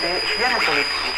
de Gianna Politi.